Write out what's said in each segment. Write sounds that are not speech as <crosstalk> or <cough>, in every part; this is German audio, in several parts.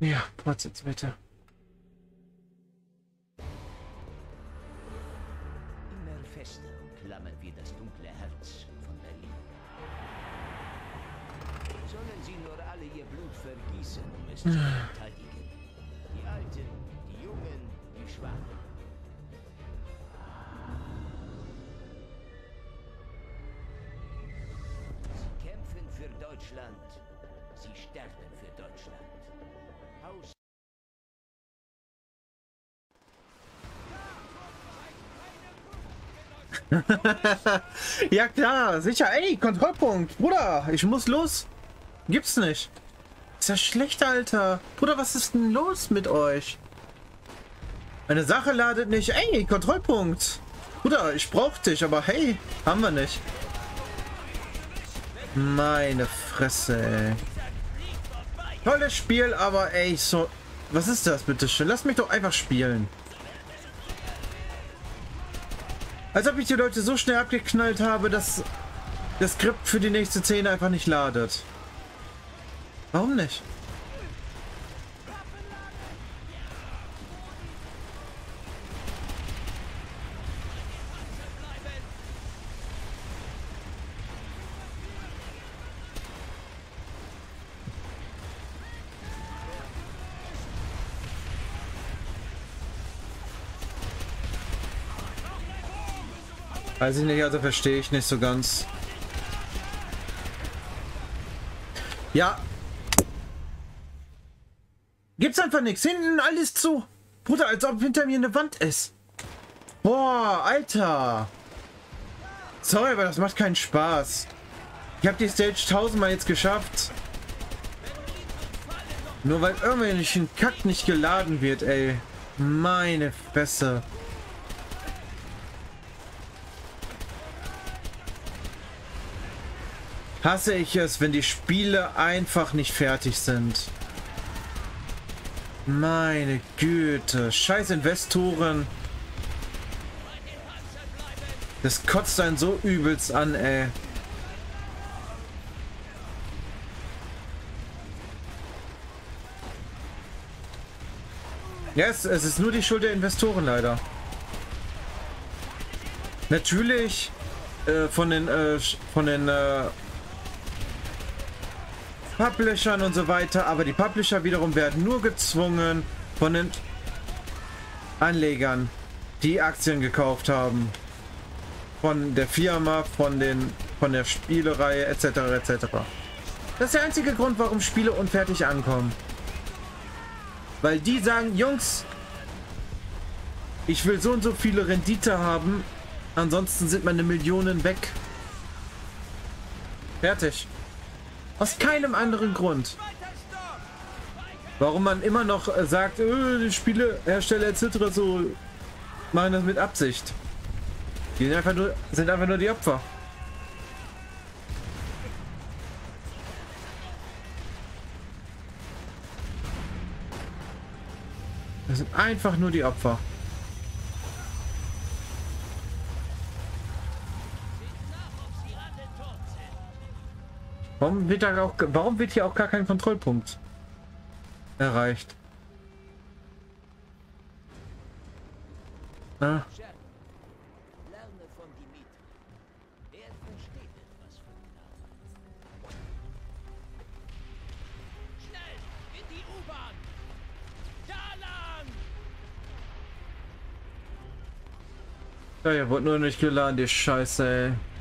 Ja, Potsitz bitte. <laughs> Ja klar, sicher. Ey, Kontrollpunkt. Bruder, ich muss los. Gibt's nicht. Ist ja schlecht, Alter. Bruder, was ist denn los mit euch? Eine Sache ladet nicht. Ey, Kontrollpunkt. Bruder, ich brauch dich, aber hey, haben wir nicht. Meine Fresse, ey. Tolles Spiel, aber ey, so... Was ist das, bitte schön? Lass mich doch einfach spielen. Als ob ich die Leute so schnell abgeknallt habe, dass das Skript für die nächste Szene einfach nicht ladet. Warum nicht? Weiß ich nicht, also verstehe ich nicht so ganz. Ja. Gibt's einfach nichts. Hinten alles zu. Bruder, als ob hinter mir eine Wand ist. Boah, Alter. Sorry, aber das macht keinen Spaß. Ich habe die Stage tausendmal jetzt geschafft. Nur weil irgendwelchen Kack nicht geladen wird, ey. Meine Fresse. Hasse ich es, wenn die Spiele einfach nicht fertig sind. Meine Güte. Scheiß Investoren. Das kotzt einen so übelst an, ey. Ja, es, es ist nur die Schuld der Investoren leider. Natürlich äh, von den äh, von den äh, Publishern und so weiter, aber die Publisher wiederum werden nur gezwungen von den Anlegern, die Aktien gekauft haben. Von der Firma, von den von der Spielereihe etc. etc. Das ist der einzige Grund, warum Spiele unfertig ankommen. Weil die sagen, Jungs, ich will so und so viele Rendite haben, ansonsten sind meine Millionen weg. Fertig. Aus keinem anderen Grund. Warum man immer noch äh, sagt, äh, die Spielehersteller etc. so machen das mit Absicht. Die sind einfach nur, sind einfach nur die Opfer. Das sind einfach nur die Opfer. Warum wird da auch, warum wird hier auch gar kein Kontrollpunkt erreicht? Ah. Ja, ihr wurde nur nicht geladen, die Scheiße, ey.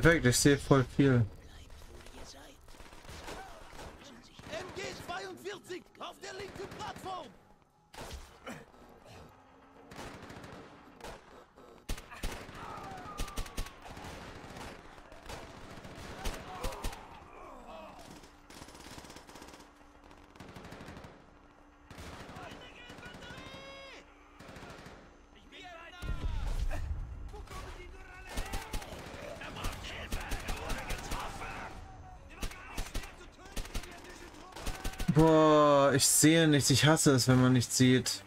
Perfekt, ich sehe voll viel. Ihr seid. MG42 auf der linken Plattform. Boah, ich sehe nichts. Ich hasse es, wenn man nichts sieht.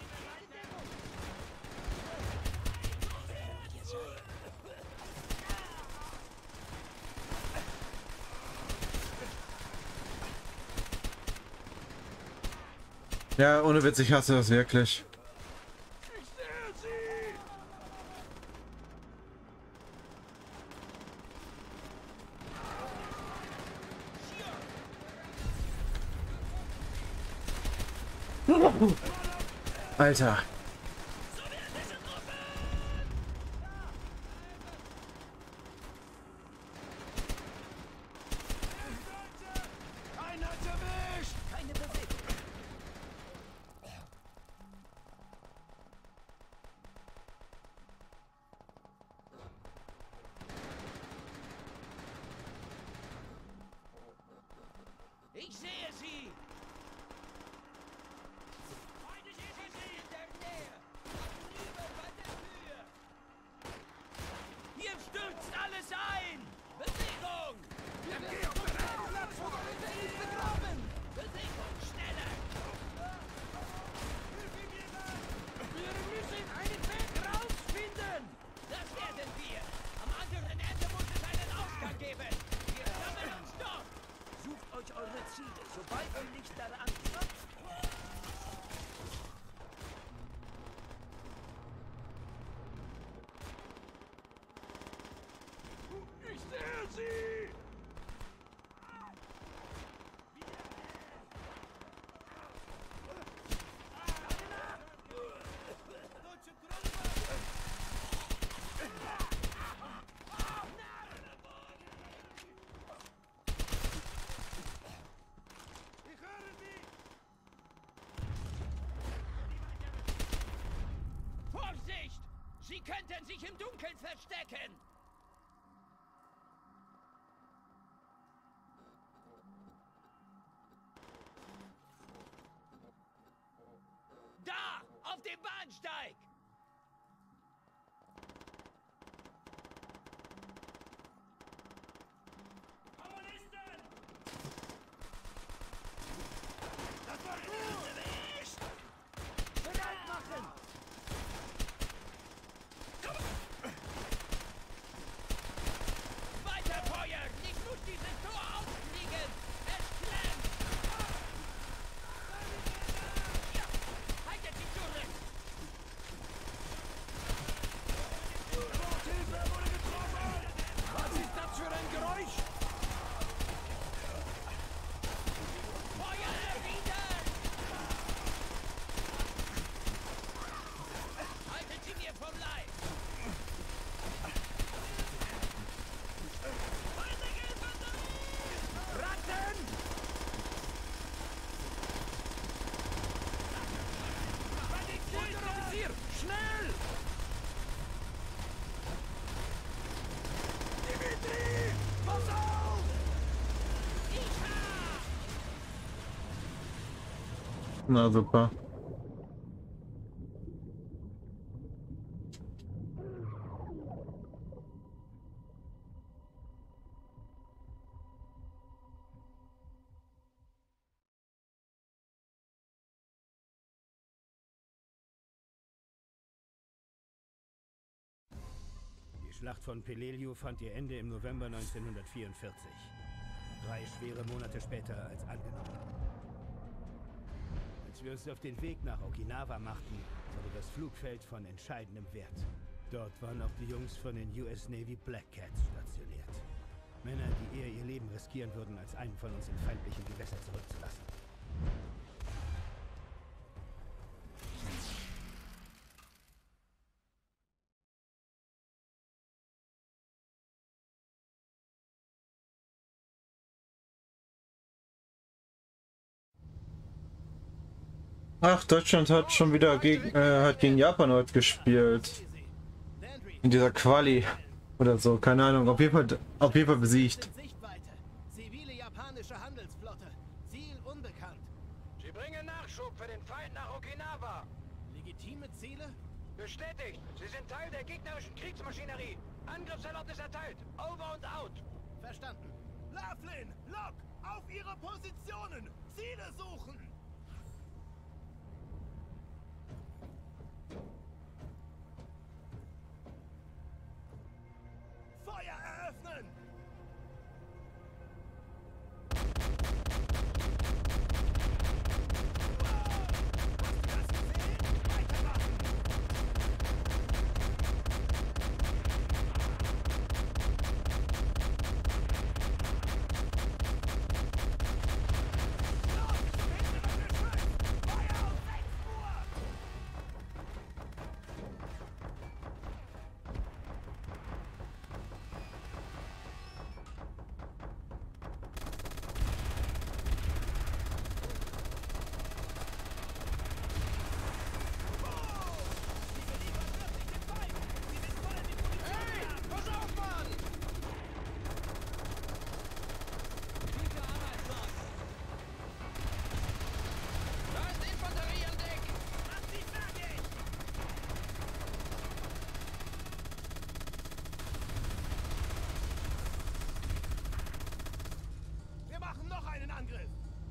Ja, ohne Witz, ich hasse das wirklich. Alter. Einer erwischt! Keine Bewegung. Ich sehe sie! Feindliche Schüsse in der Nähe! Rüber bei der Tür! Hier stürzt alles ein! Bewegung! Bewegung, schneller! Wir müssen einen Weg rausfinden! Das werden wir! Am anderen Ende muss es einen Geben! Wir sammeln uns dort! Sucht euch eure Ziele, sobald ihr nicht daran klopft. Ich sehe sie! Ich höre sie! Vorsicht! Sie könnten sich im Dunkeln verstecken! Da! Auf dem Bahnsteig! Kommunisten! Das war gut! Bereit machen! Weiter feuern! Nicht nur dieses Tor aufkriegen! Es klemmt! Ja, haltet sie zurück! Hilfe, er wurde getroffen! Was ist das für ein Geräusch? Feuer erwidern! Haltet sie mir vom Leib! Ratten! Unteroffizier, schnell! Dimitri! Pass auf! Na super. Die Schlacht von Peleliu fand ihr Ende im November 1944. Drei schwere Monate später als angenommen. Als wir uns auf den Weg nach Okinawa machten, wurde das Flugfeld von entscheidendem Wert. Dort waren auch die Jungs von den US Navy Black Cats stationiert. Männer, die eher ihr Leben riskieren würden, als einen von uns in feindlichen Gewässer zurückzulassen. Ach, Deutschland hat schon wieder gegen, äh, hat gegen Japan heute gespielt. In dieser Quali. Oder so, keine Ahnung. Auf jeden Fall, auf jeden Fall besiegt. Bestätigt. Sie sind Teil der gegnerischen Kriegsmaschinerie. Angriffserlaubnis erteilt. Over und out. Verstanden. Laughlin, Lock, Auf Ihre Positionen! Ziele suchen!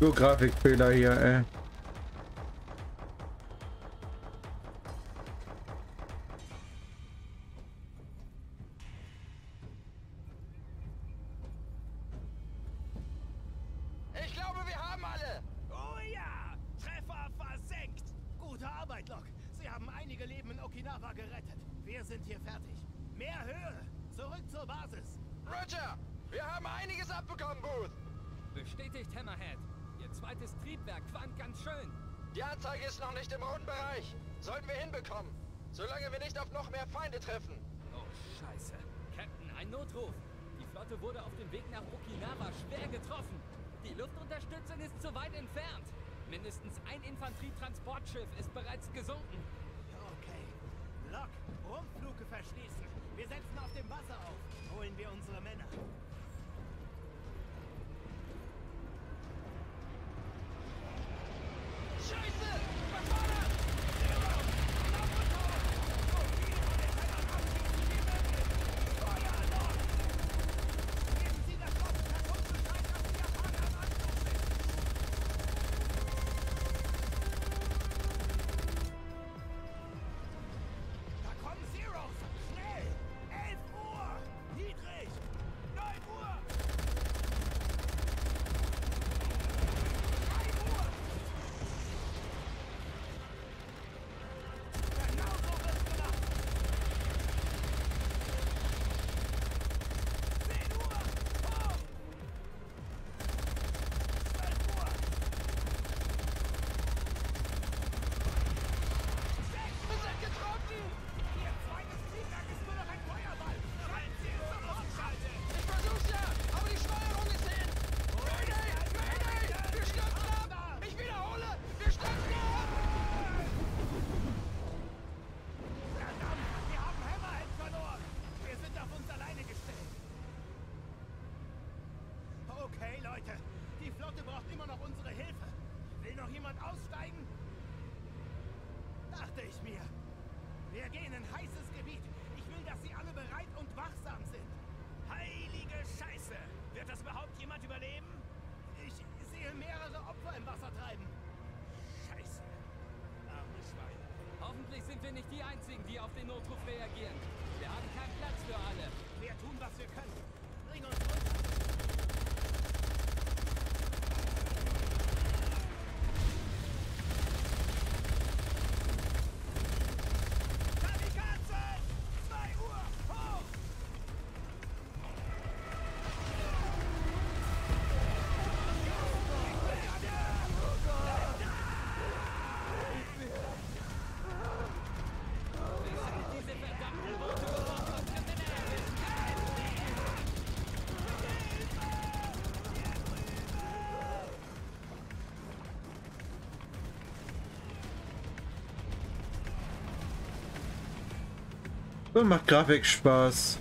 Nur Grafikfehler hier, ey. Infanterietransportschiff ist bereits gesunken. Okay. Lok, Rumpfluke verschließen. Wir setzen auf dem Wasser auf. Holen wir unsere Männer. Scheiße! Leute. Die Flotte braucht immer noch unsere Hilfe. Will noch jemand aussteigen? Dachte ich mir. Wir gehen in heißes Gebiet. Ich will, dass Sie alle bereit und wachsam sind. Heilige Scheiße! Wird das überhaupt jemand überleben? Ich sehe mehrere Opfer im Wasser treiben. Scheiße. Arme Schweine. Hoffentlich sind wir nicht die Einzigen, die auf den Notruf reagieren. So macht Grafik Spaß.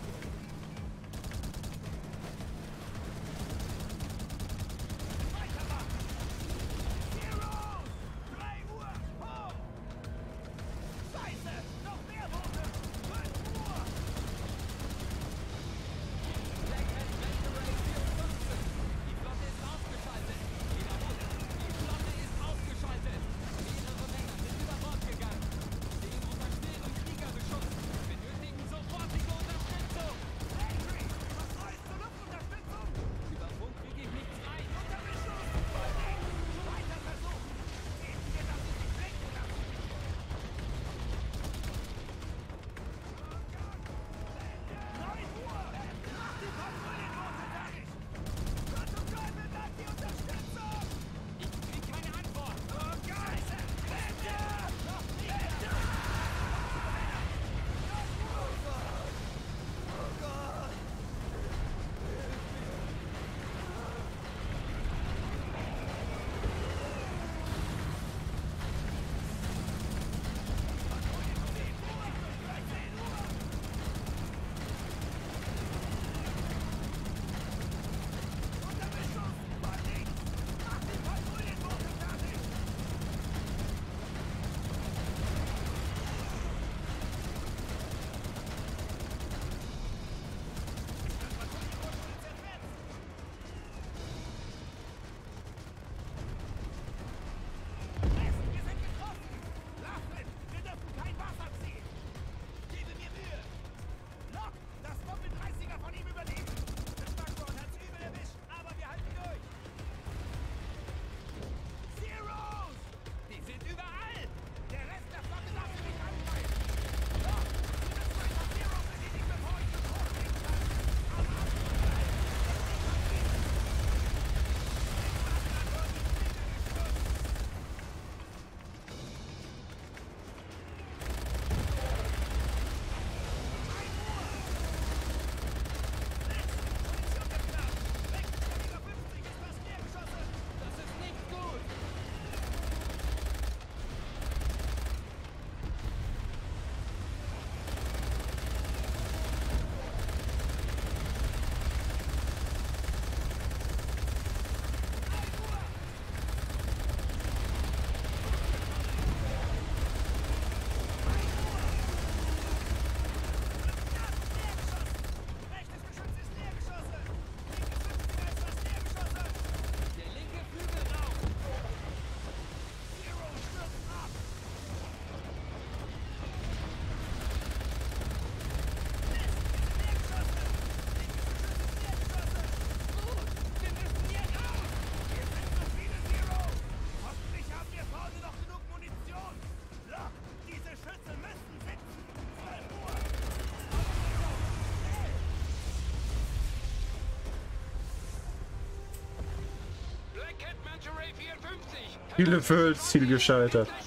Bielefeld-Ziel gescheitert. Gleich über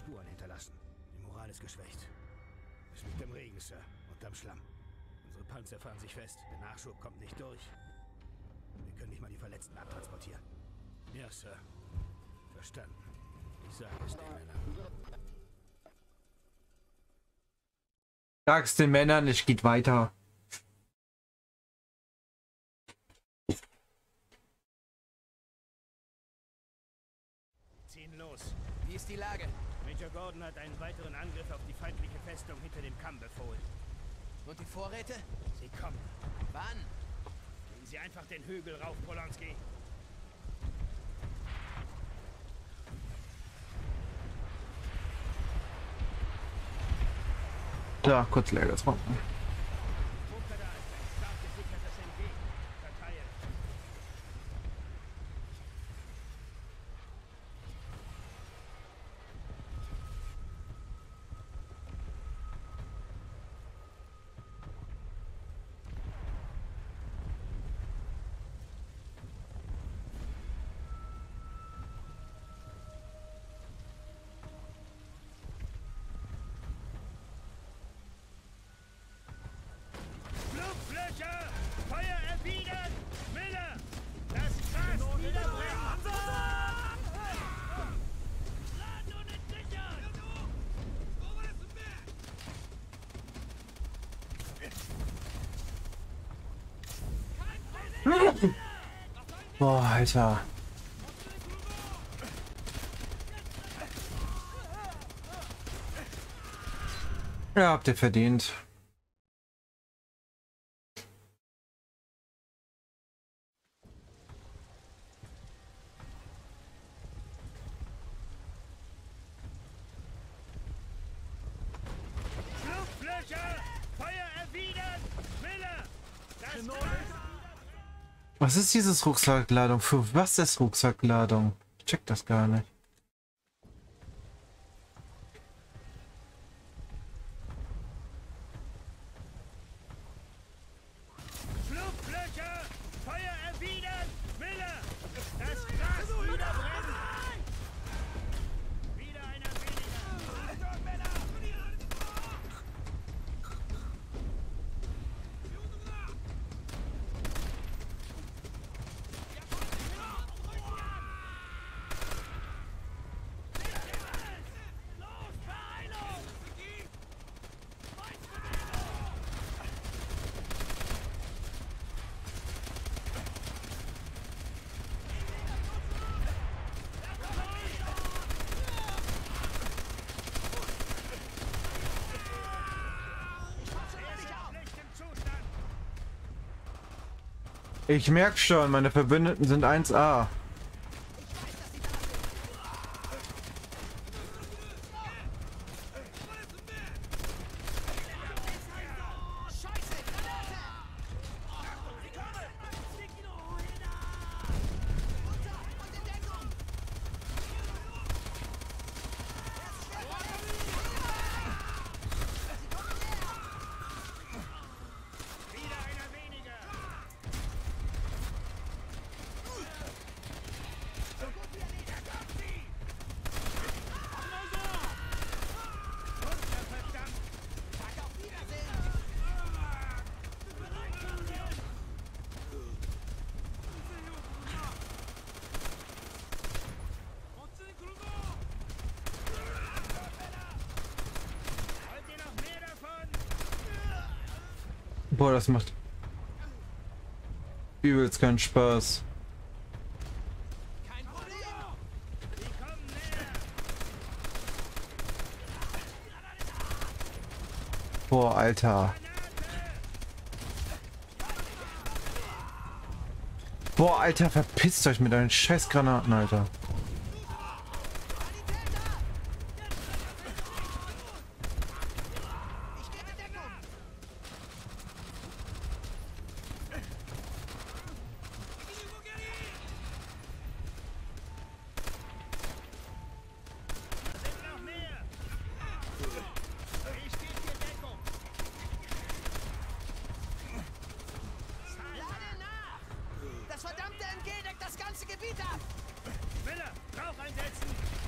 Spuren hinterlassen. Die Moral ist geschwächt. Es liegt am Regen, Sir, und am Schlamm. Unsere Panzer fahren sich fest. Der Nachschub kommt nicht durch. Wir können nicht mal die Verletzten abtransportieren. Ja, Sir. Verstanden. Ich sage es den Männern. Sag's den Männern, es geht weiter. Ziehen los. Wie ist die Lage? Gordon hat einen weiteren Angriff auf die feindliche Festung hinter dem Kamm befohlen. Und die Vorräte? Sie kommen. Wann? Gehen Sie einfach den Hügel rauf, Polanski. Da, kurz leer getrunken. Bunker Boah, Alter. Ja, habt ihr verdient. Was ist dieses Rucksackladung? Für was ist Rucksackladung? Ich check das gar nicht. Flugflöcher! Feuer erwidern! Miller! Das Gras niederbrennen! Wieder einer weniger! Schlecht im Zustand! Ich merk schon, meine Verbündeten sind 1A. Boah, das macht übelst keinen Spaß. Boah, Alter. Boah, Alter, verpisst euch mit euren Scheißgranaten, Alter. Miller, Rauch einsetzen!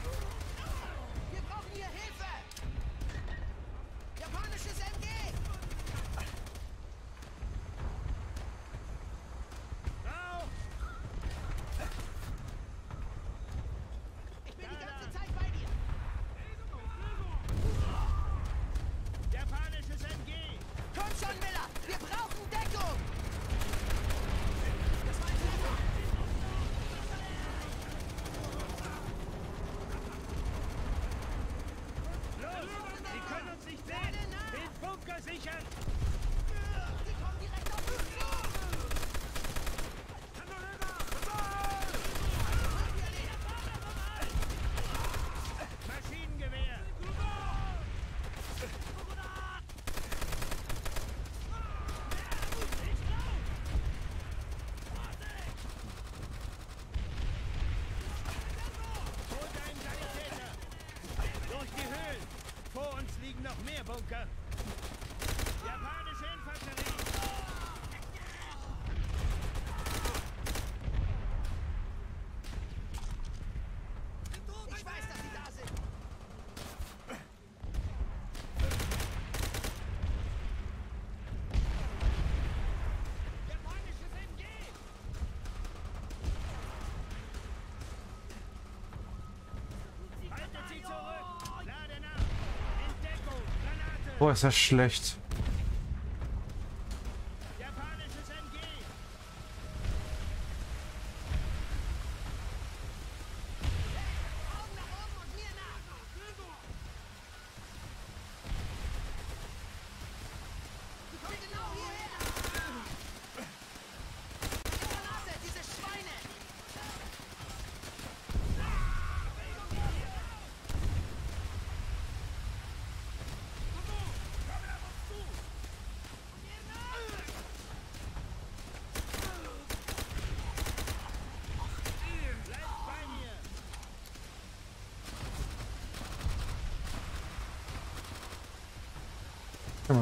Boah, ist das schlecht.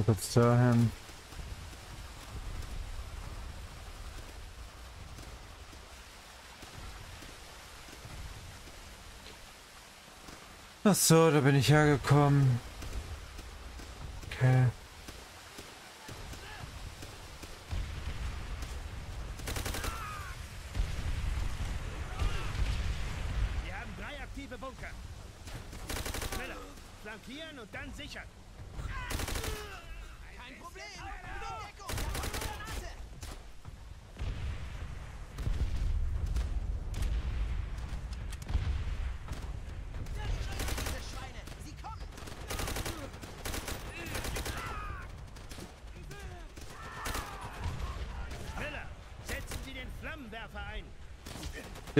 mal kurz dahin. Ach so, da bin ich hergekommen. Okay.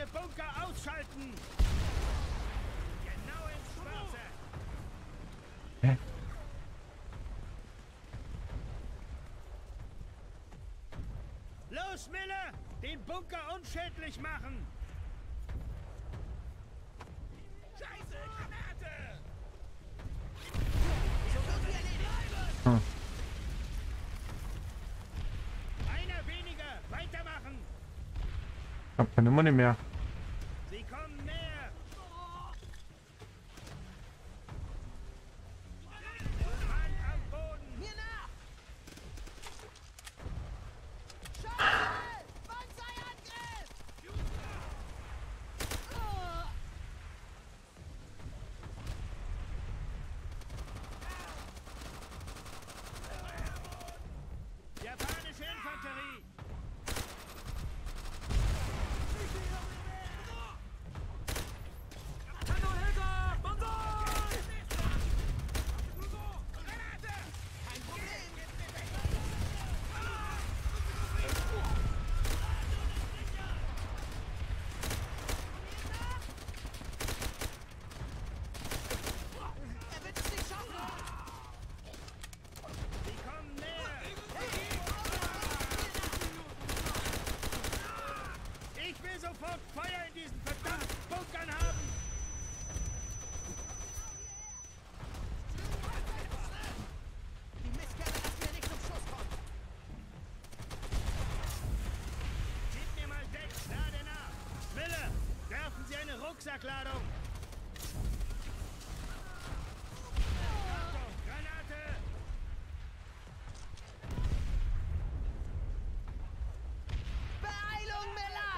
Diese Bunker ausschalten! Genau ins Schwarze! Hä? Los, Miller! Den Bunker unschädlich machen! Scheiße, Granate! Hm. Einer weniger! Weitermachen! Ich hab keine Money mehr. Rucksackladung. Achtung, Granate. Beeilung, Miller!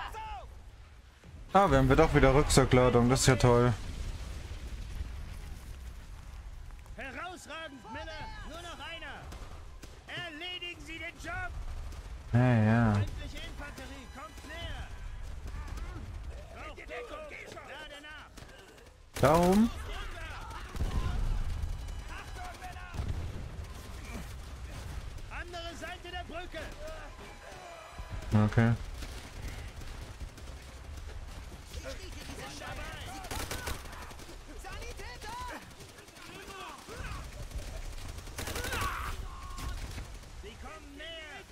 Ah, wir haben wir doch wieder Rucksackladung. Das ist ja toll. Herausragend, Miller. Nur noch einer. Erledigen Sie den Job. Ja, ja. Feindliche Infanterie, kommt näher. Braucht Deckung. Lade nach. Darum. Andere Seite der Brücke. Okay. Ich rieche diese Scheiße! Sanitäter! Sie kommen näher.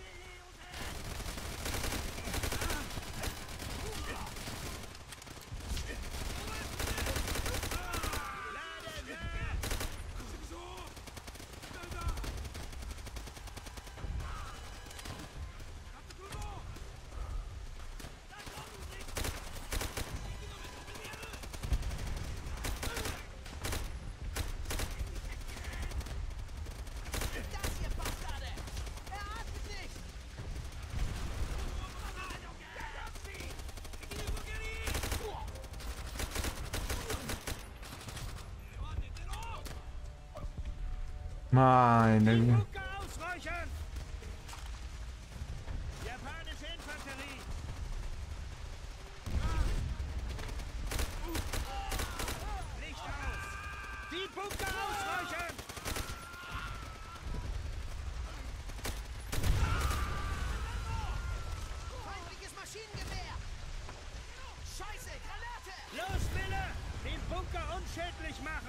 Lade nach. Das hier, Bastarde! Er atmet nicht! Meine. Güte.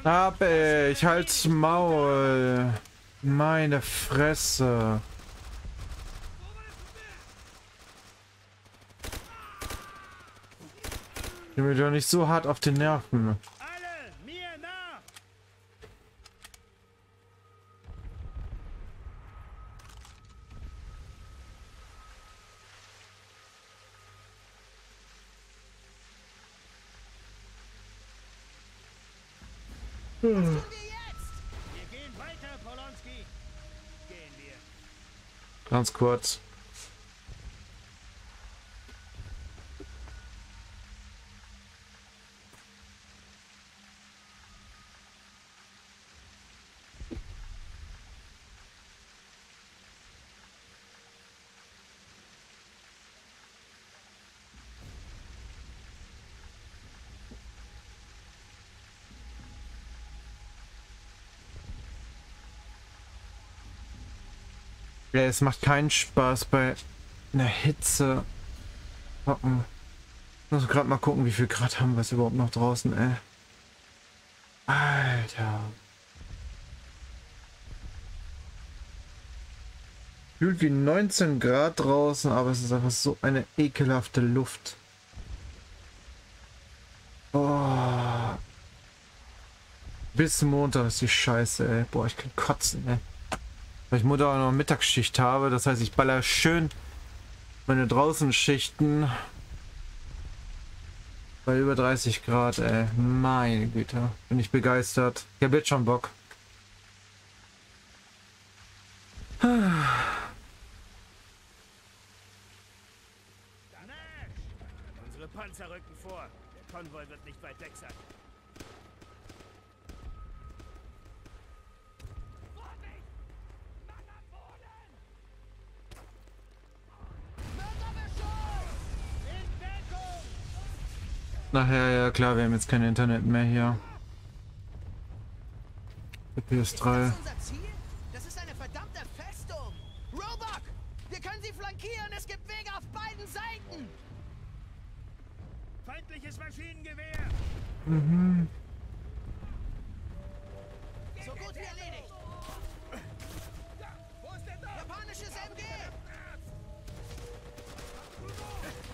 Hab ich. Halt's Maul. Meine Fresse. Geh mir doch nicht so hart auf den Nerven. Alle mir nach. Was tun wir jetzt? Wir gehen weiter, Polonski. Gehen wir. Ganz kurz. Ja, es macht keinen Spaß bei einer Hitze. Hocken. Muss gerade mal gucken, wie viel Grad haben wir es überhaupt noch draußen, ey. Alter. Fühlt wie 19 Grad draußen, aber es ist einfach so eine ekelhafte Luft. Oh. Bis Montag ist die Scheiße, ey. Boah, ich kann kotzen, ey. Weil ich Mutter auch noch Mittagsschicht habe. Das heißt, ich baller schön meine draußen Schichten Bei über 30 Grad, ey. Meine Güte. Bin ich begeistert. Ich hab jetzt schon Bock. Unsere Panzer rücken vor. Der Konvoi wird nicht weit weg sein. Nachher, ja klar, wir haben jetzt kein Internet mehr hier. Der PS3. Ist das unser Ziel? Das ist eine verdammte Festung! Roebuck! Wir können sie flankieren! Es gibt Wege auf beiden Seiten! Feindliches Maschinengewehr! So gut wie erledigt! Wo ist der da? Japanisches MG!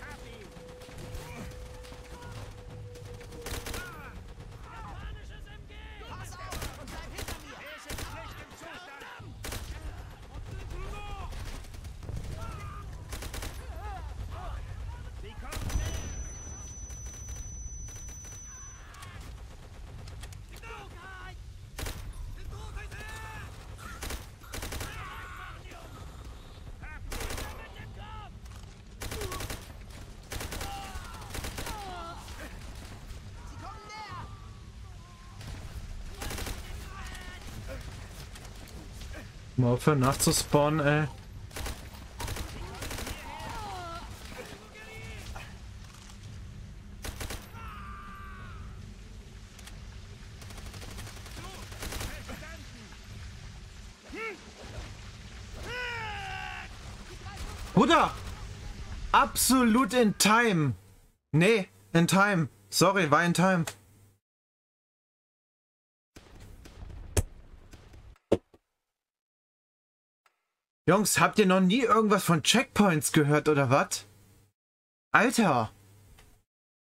Hab ihn! Pass auf und bleib hinter mir! Er ist in schlechtem Zustand! Sie kommen näher! Sie kommen näher! Mal aufhören nachzuspawnen, ey. Bruder! Absolut in time! Nee, in time. Sorry, war in time. Jungs, habt ihr noch nie irgendwas von Checkpoints gehört oder was? Alter!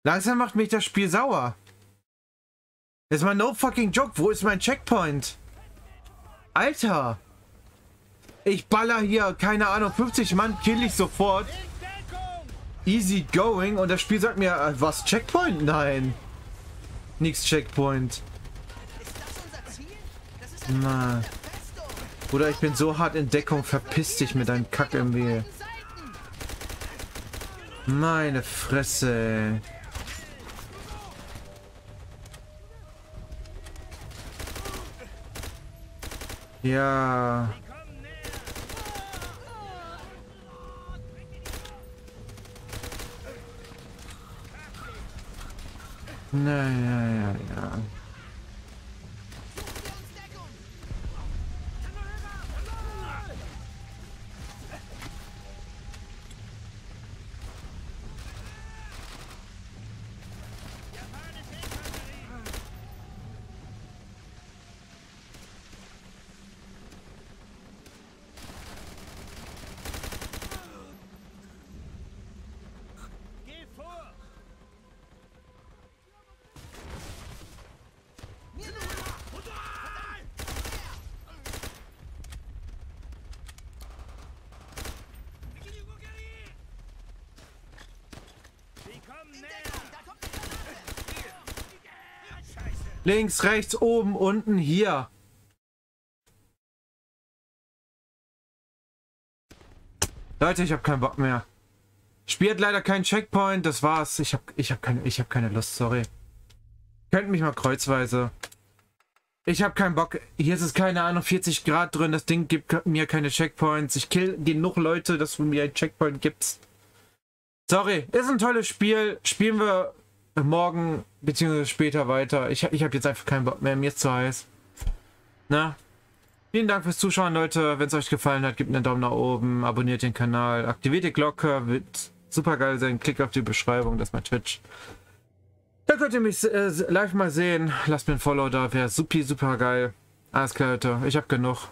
Langsam macht mich das Spiel sauer. Ist mal no fucking joke. Wo ist mein Checkpoint? Alter! Ich baller hier, keine Ahnung, 50 Mann kill ich sofort. Easy going und das Spiel sagt mir, äh, was, Checkpoint? Nein. Nix Checkpoint. Ist das unser Ziel? Das ist eine Mann. Bruder, ich bin so hart in Deckung, verpiss dich mit deinem Kack im Seiten! Meine Fresse. Ja. Na ja, ja, ja. Suchen wir uns Deckung! Geh vor! Mir nur! Sie kommen In näher! Deckung! Da kommt eine Granate! Scheiße! Links, rechts, oben, unten, hier. Leute, ich habe keinen Bock mehr. Spielt leider keinen Checkpoint, das war's. Ich habe ich hab keine, hab keine Lust, sorry. Könnt mich mal kreuzweise. Ich habe keinen Bock. Hier ist es keine Ahnung, 40 Grad drin. Das Ding gibt mir keine Checkpoints. Ich kill genug Leute, dass du mir einen Checkpoint gibst. Sorry, ist ein tolles Spiel. Spielen wir morgen beziehungsweise später weiter. Ich, ich habe jetzt einfach keinen Bock mehr. Mir ist zu heiß. Na? Vielen Dank fürs Zuschauen, Leute. Wenn es euch gefallen hat, gebt einen Daumen nach oben, abonniert den Kanal, aktiviert die Glocke, wird super geil sein. Klickt auf die Beschreibung, das ist mein Twitch. Da könnt ihr mich äh, live mal sehen. Lasst mir ein Follow da, wäre supi, super geil. Alles klar, Leute. Ich hab genug.